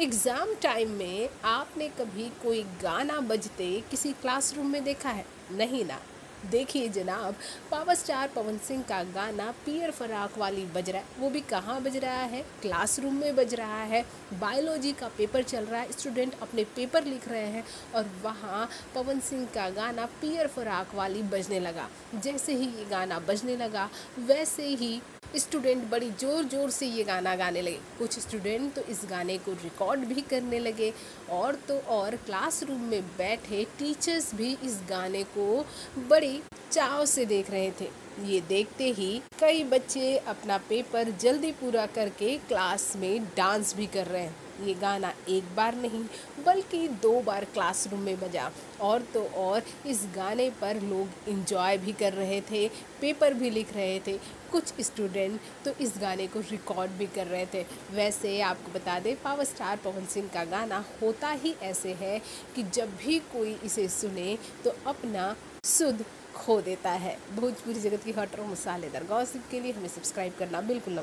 Exam time में आपने कभी कोई गाना बजते किसी क्लासरूम में देखा है? नहीं ना। देखिए जनाब, पावर स्टार पवन सिंह का गाना पियर फराक वाली बज रहा है। वो भी कहाँ बज रहा है? क्लासरूम में बज रहा है। बायोलॉजी का पेपर चल रहा है। स्टूडेंट अपने पेपर लिख रहे हैं और वहाँ पवन सिंह का गाना पियर फराक वाली बजने लगा। जैसे ही ये गाना बजने लगा, वैसे ही स्टूडेंट बड़ी ज़ोर ज़ोर से ये गाना गाने लगे। कुछ स्टूडेंट तो इस गाने को रिकॉर्ड भी करने लगे और तो और क्लासरूम में बैठे टीचर्स भी इस गाने को बड़ी चाव से देख रहे थे। ये देखते ही कई बच्चे अपना पेपर जल्दी पूरा करके क्लास में डांस भी कर रहे हैं। ये गाना एक बार नहीं, बल्कि दो बार क्लासरूम में बजा। और तो और, इस गाने पर लोग इंजॉय भी कर रहे थे पेपर भी लिख रहे थे। कुछ स्टूडेंट तो इस गाने को रिकॉर्ड भी कर रहे थे। वैसे आपको बता दें पावर स्टार पवन सिंह का गाना होता ही ऐसे है कि जब भी कोई इसे सुने तो अपना सुध खो देता है। भोजपुरी जगत की हट और मसालेदार गॉसिप के लिए हमें सब्सक्राइब करना बिल्कुल ना